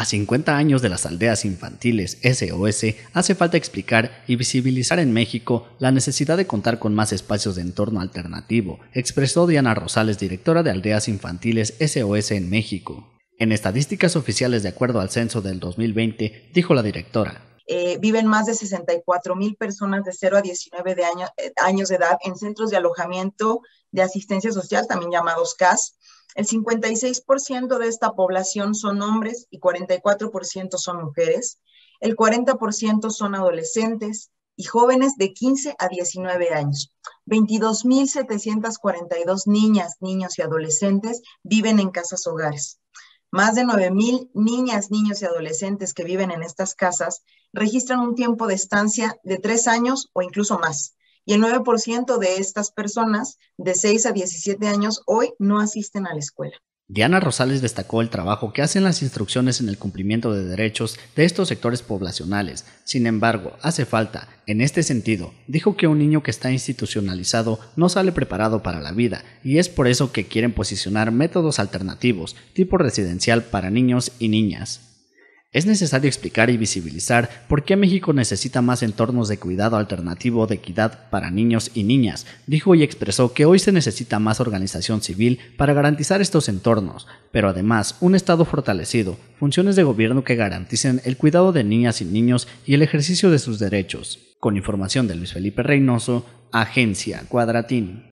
A 50 años de las aldeas infantiles SOS, hace falta explicar y visibilizar en México la necesidad de contar con más espacios de entorno alternativo, expresó Diana Rosales, directora de Aldeas Infantiles SOS en México. En estadísticas oficiales de acuerdo al censo del 2020, dijo la directora, eh, viven más de 64 mil personas de 0 a 19 de eh, años de edad en centros de alojamiento de asistencia social, también llamados CAS, el 56% de esta población son hombres y 44% son mujeres. El 40% son adolescentes y jóvenes de 15 a 19 años. 22.742 niñas, niños y adolescentes viven en casas hogares. Más de 9.000 niñas, niños y adolescentes que viven en estas casas registran un tiempo de estancia de tres años o incluso más y el 9% de estas personas de 6 a 17 años hoy no asisten a la escuela. Diana Rosales destacó el trabajo que hacen las instrucciones en el cumplimiento de derechos de estos sectores poblacionales. Sin embargo, hace falta, en este sentido, dijo que un niño que está institucionalizado no sale preparado para la vida y es por eso que quieren posicionar métodos alternativos, tipo residencial para niños y niñas. Es necesario explicar y visibilizar por qué México necesita más entornos de cuidado alternativo de equidad para niños y niñas. Dijo y expresó que hoy se necesita más organización civil para garantizar estos entornos, pero además un Estado fortalecido, funciones de gobierno que garanticen el cuidado de niñas y niños y el ejercicio de sus derechos. Con información de Luis Felipe Reynoso, Agencia Cuadratín.